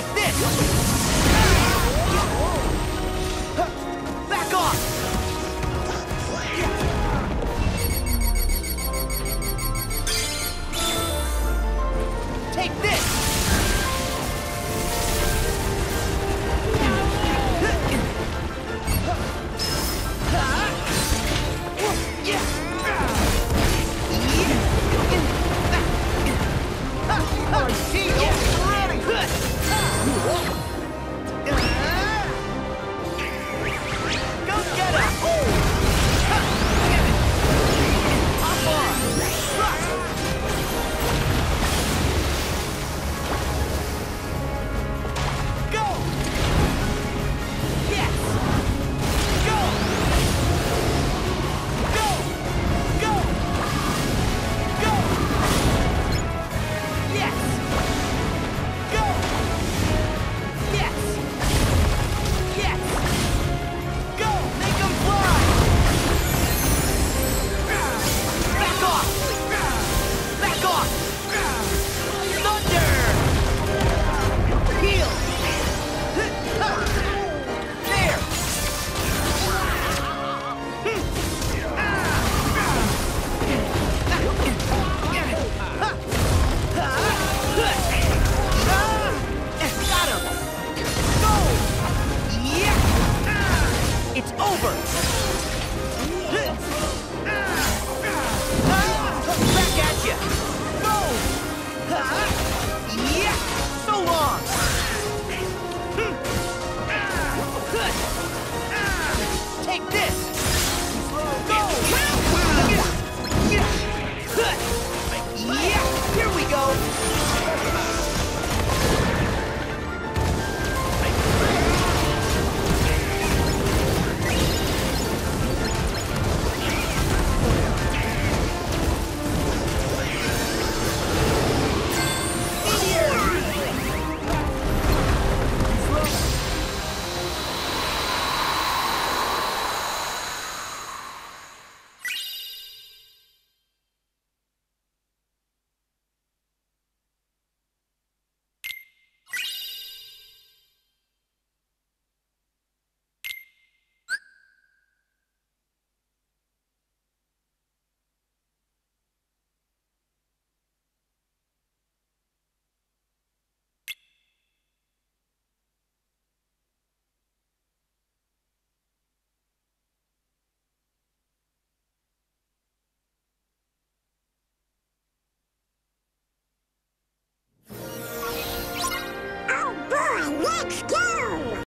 Take this! Back off! Take this! over!